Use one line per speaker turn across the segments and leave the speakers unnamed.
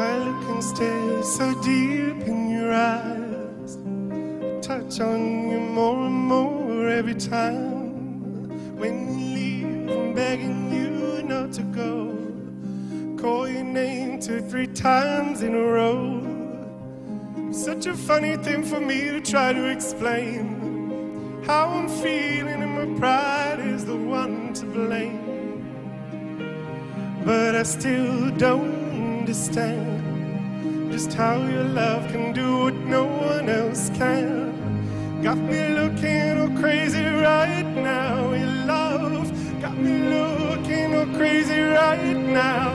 I look and stare so deep in your eyes. Touch on you more and more every time. When you leave, I'm begging you not to go. Call your name two, three times in a row. Such a funny thing for me to try to explain. How I'm feeling, and my pride is the one to blame. But I still don't understand just how your love can do what no one else can. Got me looking all crazy right now. Your love got me looking all crazy right now.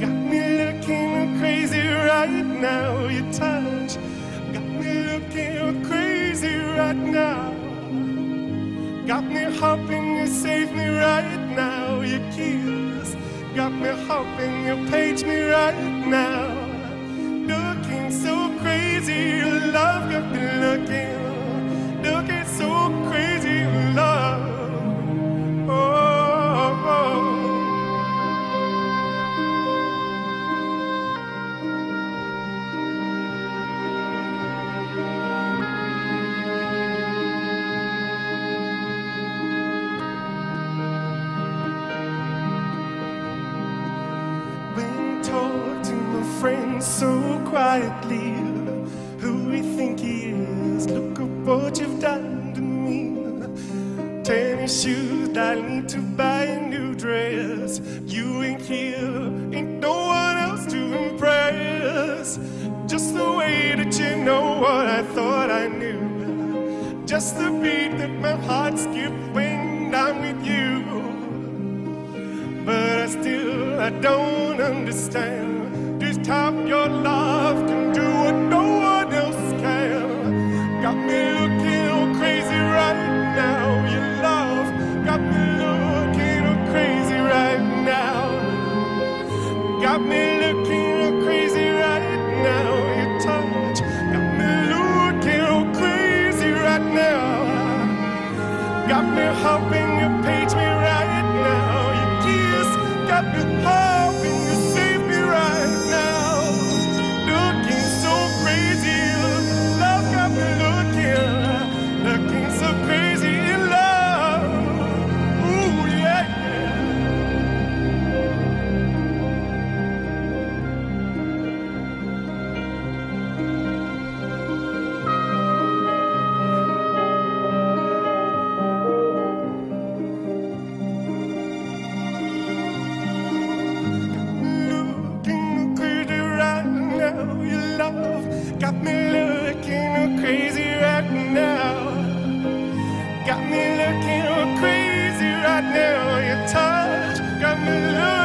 Got me looking all crazy right now. Your touch got me looking all crazy right now. Got me hoping you save me right now. Your kiss got me hoping you page me right now. So quietly. Who we think he is? Look at what you've done to me. Tennis shoes, I need to buy a new dress. You ain't here, ain't no one else to impress. Just the way that you know what I thought I knew. Just the beat that my heart skipped when I'm with you. But I still, I don't understand top, your love can do what no one else can. Got me looking crazy right now. Your love got me looking crazy right now. Got me looking crazy right now. Your touch got me looking crazy right now. Got me hopping. got me looking crazy right now. Your touch got me looking.